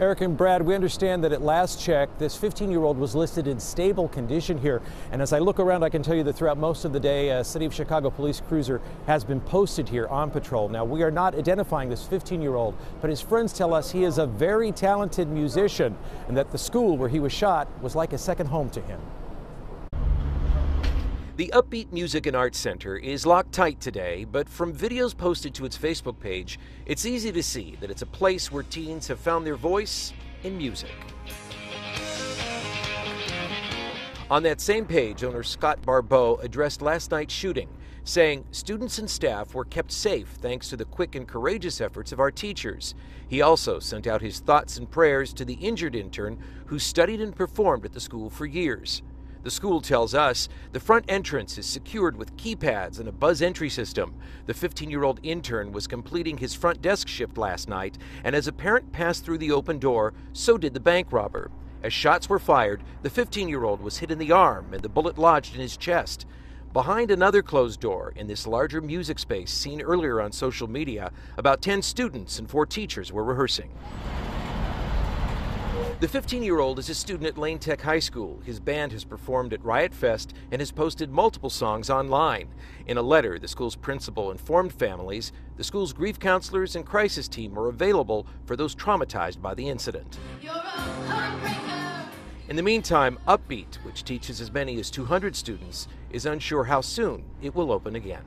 Eric and Brad, we understand that at last check, this 15 year old was listed in stable condition here. And as I look around, I can tell you that throughout most of the day, a City of Chicago police cruiser has been posted here on patrol. Now, we are not identifying this 15 year old, but his friends tell us he is a very talented musician and that the school where he was shot was like a second home to him. The Upbeat Music and Arts Center is locked tight today, but from videos posted to its Facebook page, it's easy to see that it's a place where teens have found their voice in music. On that same page, owner Scott Barbeau addressed last night's shooting, saying students and staff were kept safe thanks to the quick and courageous efforts of our teachers. He also sent out his thoughts and prayers to the injured intern who studied and performed at the school for years. The school tells us the front entrance is secured with keypads and a buzz entry system. The 15 year old intern was completing his front desk shift last night, and as a parent passed through the open door, so did the bank robber. As shots were fired, the 15 year old was hit in the arm and the bullet lodged in his chest. Behind another closed door in this larger music space seen earlier on social media, about 10 students and four teachers were rehearsing. The 15 year old is a student at Lane Tech High School. His band has performed at Riot Fest and has posted multiple songs online. In a letter, the school's principal informed families the school's grief counselors and crisis team are available for those traumatized by the incident. In the meantime, Upbeat, which teaches as many as 200 students, is unsure how soon it will open again.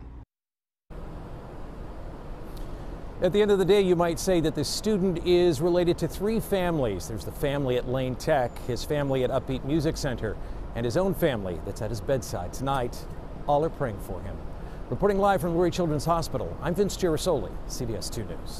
At the end of the day, you might say that the student is related to three families. There's the family at Lane Tech, his family at Upbeat Music Center, and his own family that's at his bedside tonight. All are praying for him. Reporting live from Lurie Children's Hospital, I'm Vince Gerasole, CBS 2 News.